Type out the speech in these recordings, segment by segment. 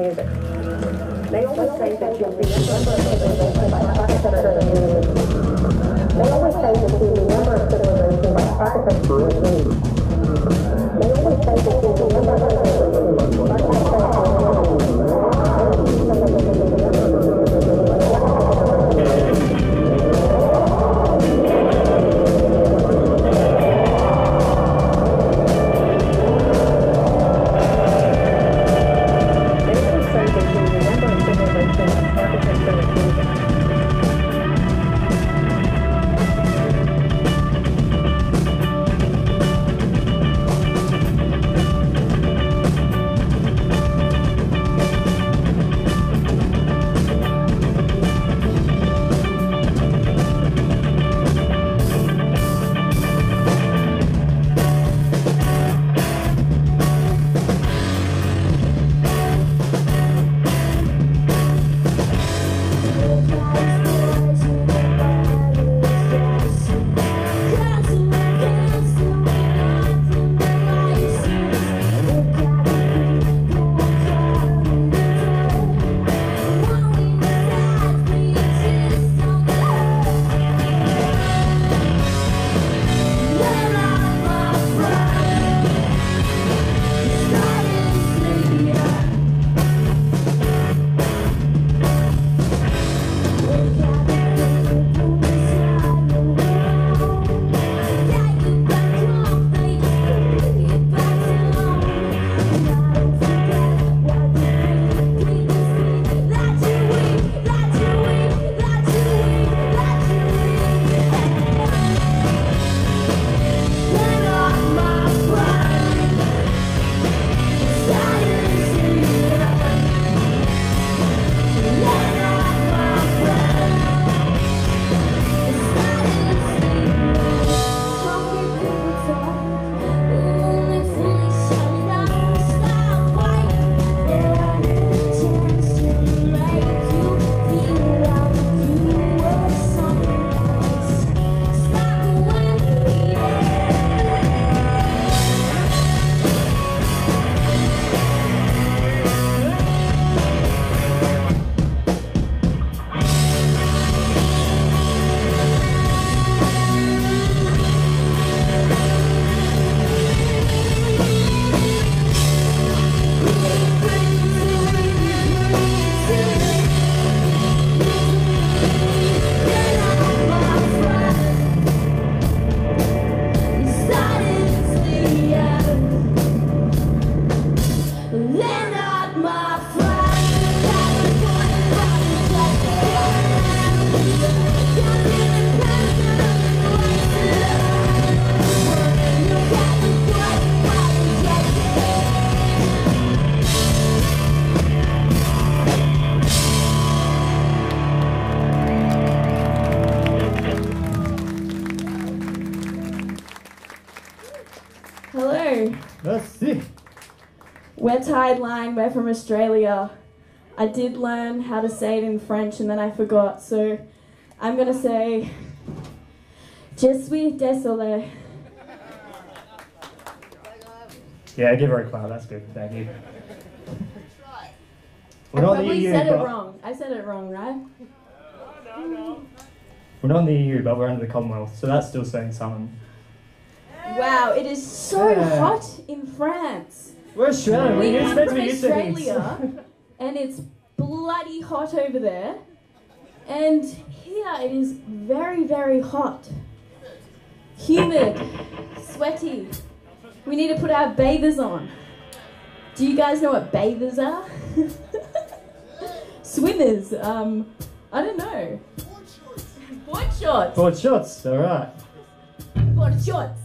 architecture and its We're Lion, we're from Australia. I did learn how to say it in French and then I forgot, so I'm gonna say Je suis désolé. Yeah, give her a clap. That's good. Thank you. We're not in the probably EU, said it wrong. I said it wrong, right? we're not in the EU, but we're under the Commonwealth, so that's still saying something. Wow, it is so Yeah. hot in France. We're Australian. We We're come from be used to things. Australia, and it's bloody hot over there. And here it is very, very hot. Humid, sweaty. We need to put our bathers on. Do you guys know what bathers are? Swimmers. Um, I don't know. Board shorts. Board shots. All right. Board shorts.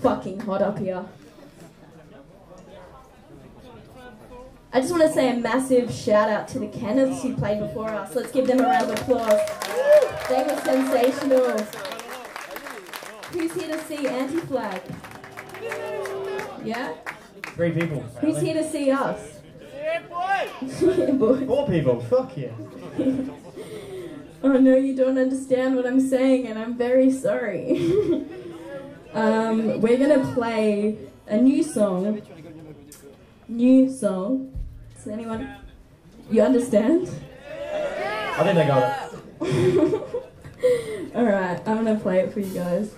Fucking hot up here. I just want to say a massive shout out to the Kenneths who played before us. Let's give them a round of applause. They were sensational. Who's here to see Anti Flag? Yeah? Three people. Who's here to see us? Yeah, boy. Four people. Fuck yeah. Oh no, you don't understand what I'm saying, and I'm very sorry. um, we're gonna play a new song. New song. Does anyone? You understand? I think they got it. Alright, I'm gonna play it for you guys.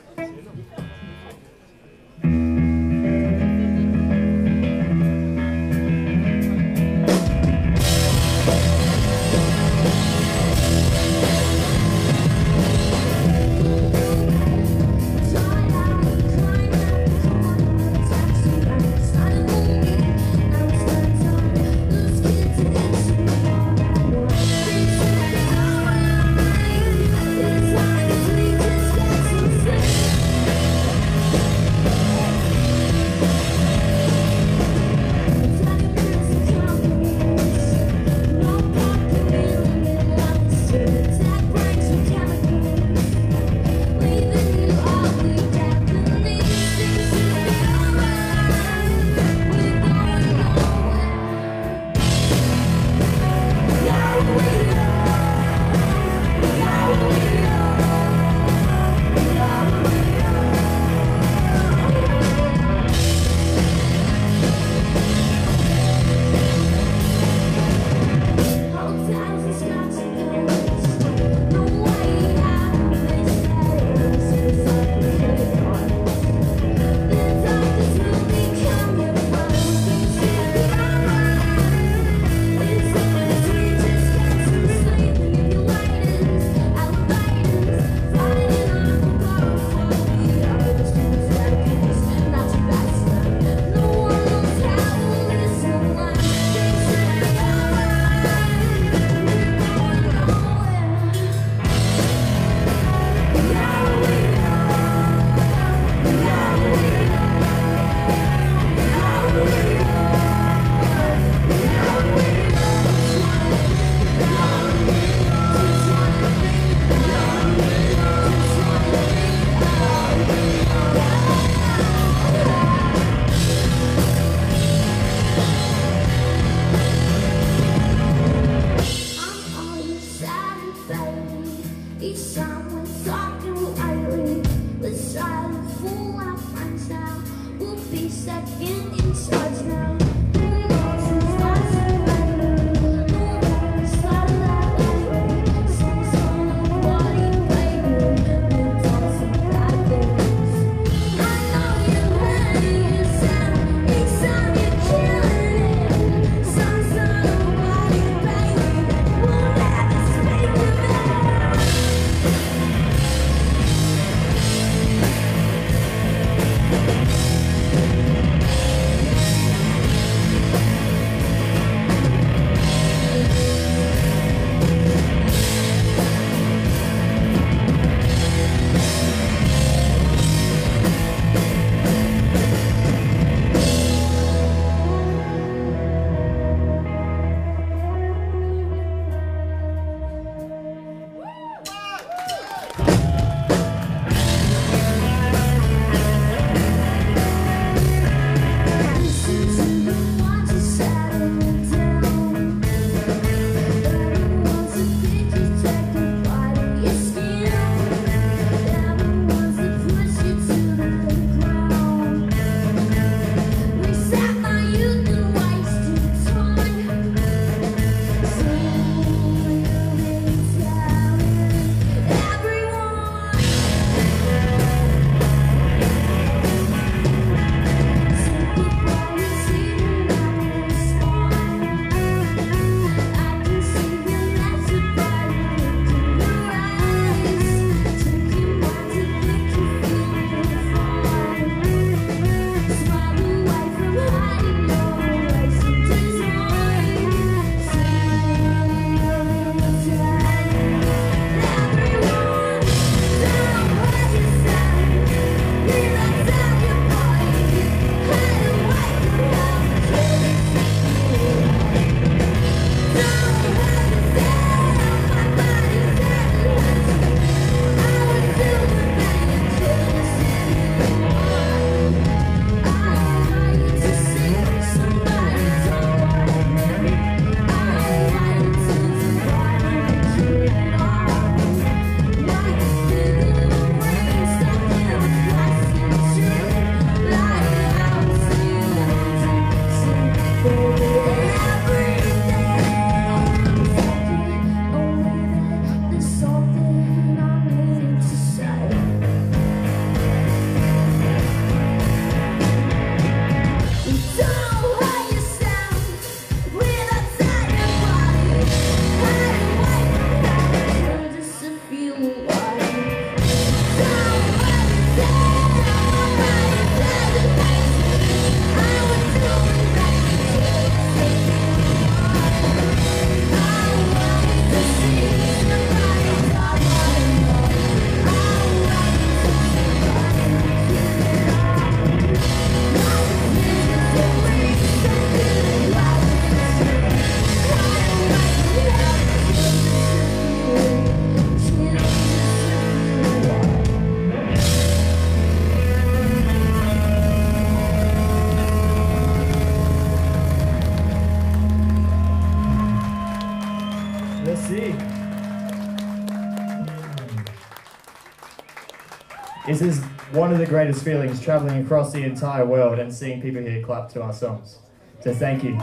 Is one of the greatest feelings traveling across the entire world and seeing people here clap to our songs. So thank you.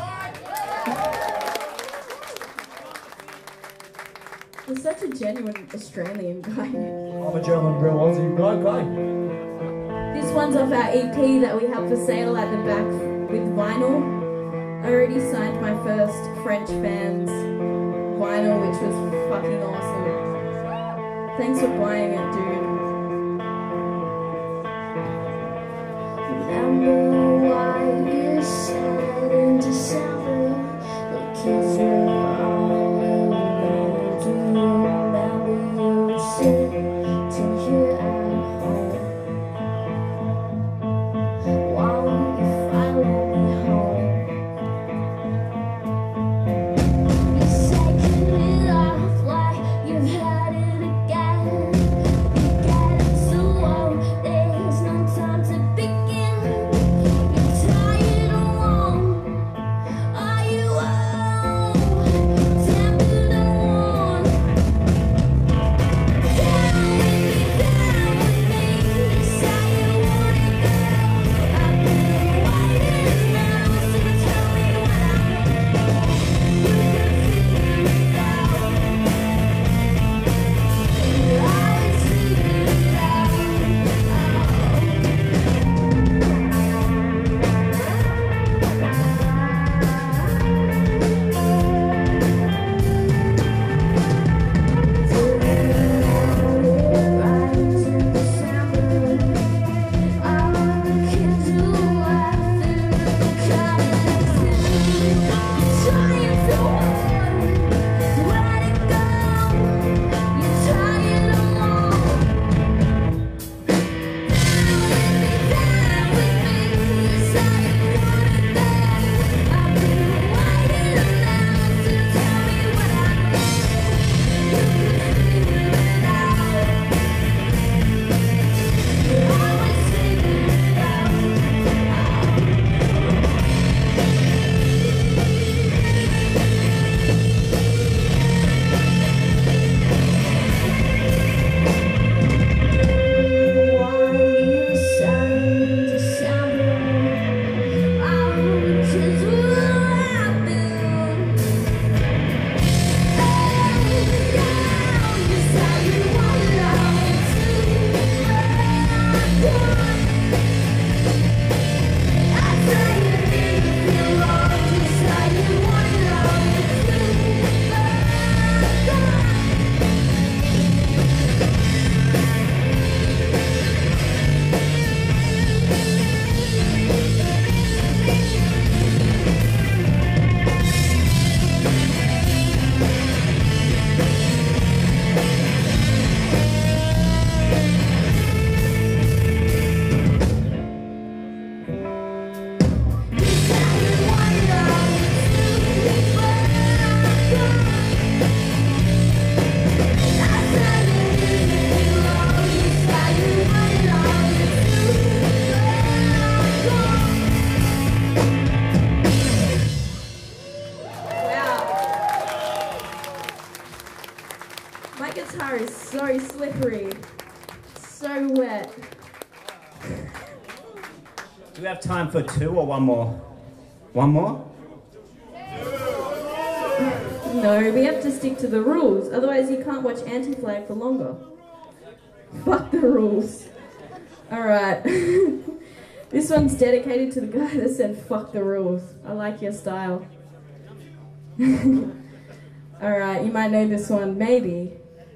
You're such a genuine Australian guy. I'm a German real Aussie black guy. This one's off our EP that we have for sale at the back with vinyl. I already signed my first French fans vinyl, which was fucking awesome. Thanks for buying it, dude. Remember time for two or one more? One more? No, we have to stick to the rules, otherwise you can't watch Anti-Flag for longer. Fuck the rules. Alright. this one's dedicated to the guy that said fuck the rules. I like your style. Alright, you might know this one, maybe.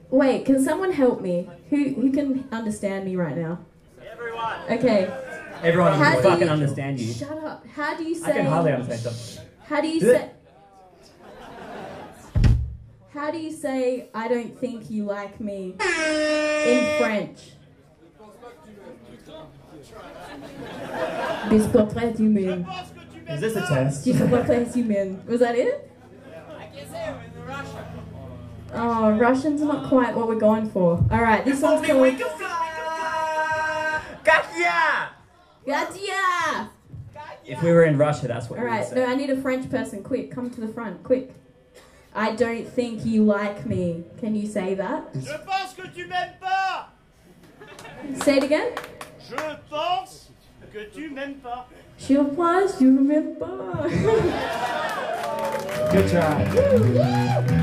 Wait, can someone help me? Who who can understand me right now? Everyone. Okay. Everyone How can do fucking you- understand you. Shut up. How do you say I can hardly understand something. How do you Do say it. How do you say I don't think you like me in French? Bis portrait humain. Is this a test? Bis portrait humain. Was that it? Oh, Russian's not quite what we're going for. Alright, this one's called If we were in Russia, that's what we would Alright, say. no, I need a French person. Quick, come to the front. Quick. I don't think you like me. Can you say that? Je pense que tu m'aimes pas. Say it again. Je pense que tu m'aimes pas. Je pense you remember. Good try.